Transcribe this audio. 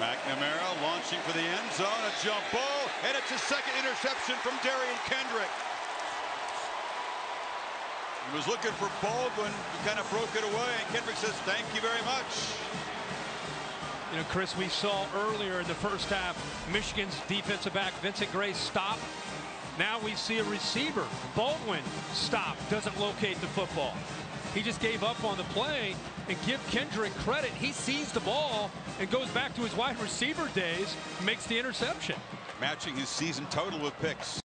McNamara launching for the end zone, a jump ball, and it's his second interception from Derion Kendrick. He was looking for Baldwin, he kind of broke it away, and Kendrick says, thank you very much. You know, Chris, we saw earlier in the first half, Michigan's defensive back, Vincent Gray, stop. Now we see a receiver, Baldwin, stop, doesn't locate the football. He just gave up on the play and give Kendrick credit. He sees the ball and goes back to his wide receiver days, makes the interception. Matching his season total with picks.